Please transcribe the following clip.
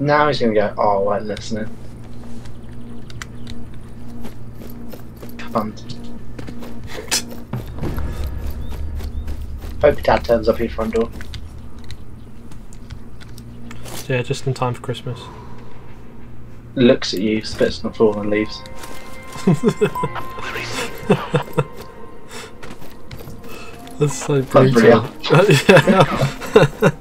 Now he's gonna go, oh, wait, listening. Cunt. Hope your dad turns up at your front door. Yeah, just in time for Christmas. Looks at you, spits on the floor, and leaves. That's so That's brutal. yeah.